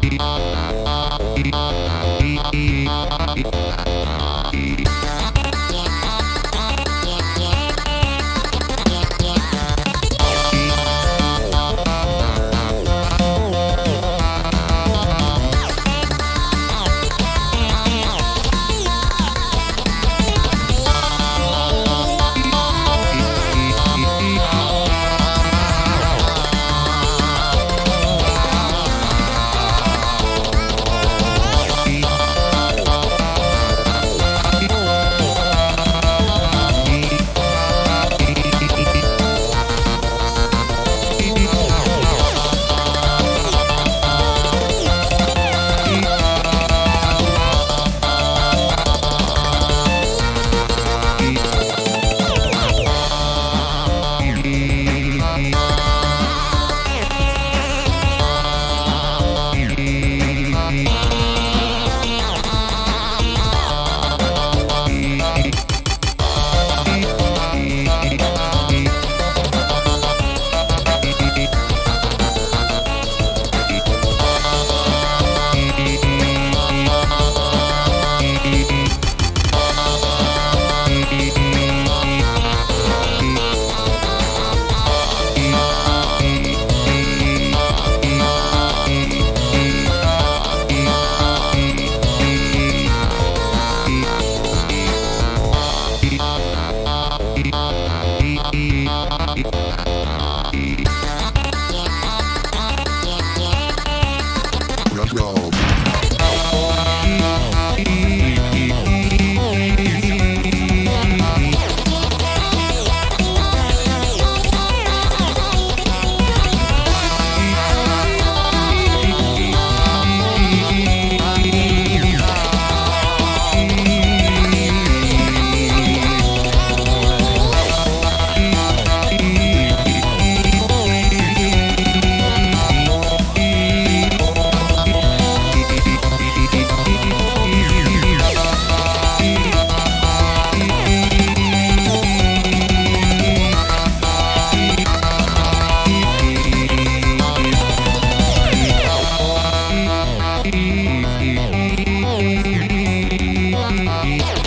Bye. Beat.